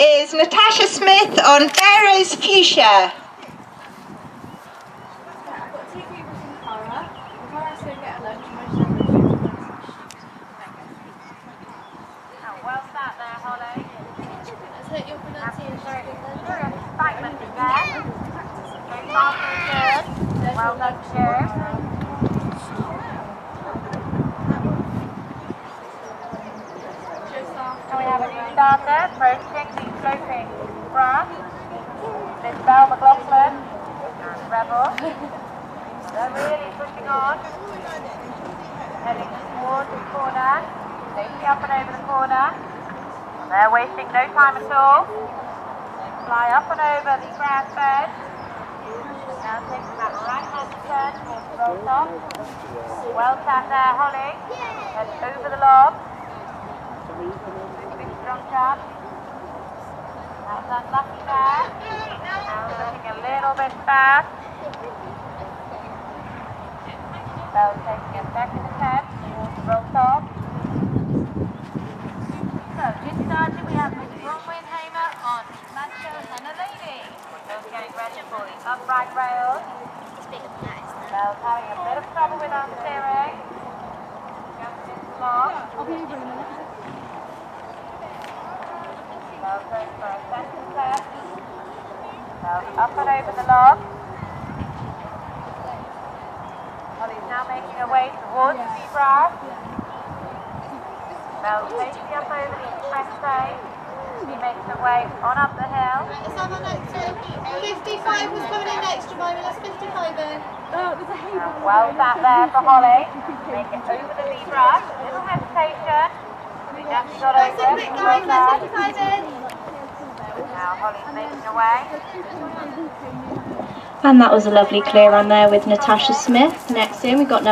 is Natasha Smith on Pharaoh's Fuchsia. Well sat there, Holly. Let's hit your pronunciation. Excitement is there. Very fast and good. Well done, Stu. And starter, approaching the sloping grass. Lisbel McLaughlin and Rebel. They're really pushing on. Heading towards the corner. Safely up and over the corner. They're wasting no time at all. Fly up and over the grass bed. Now taking that right hand turn towards the roll top. Well sat there, Holly. Head over the lob. Well done, Lucky there. Now looking a little bit fast. Bell taking a second attempt towards the roll top. So, just the a bit of trouble with our steering. Just long. A. Bell's up and over the log. Holly's now making her way towards the sea grass. Bell safely up over the expressway. She makes her way on up the hill. Is that the next one? 55 was coming in extra, Mimi. Let's 55 in. And well sat there for Holly. Make it over the zebra. Little hesitation. Over it, it. quick Well going. done. Let's 55 in. Now Holly's making her. And that was a lovely clear run there with Natasha Smith. Next in, we've got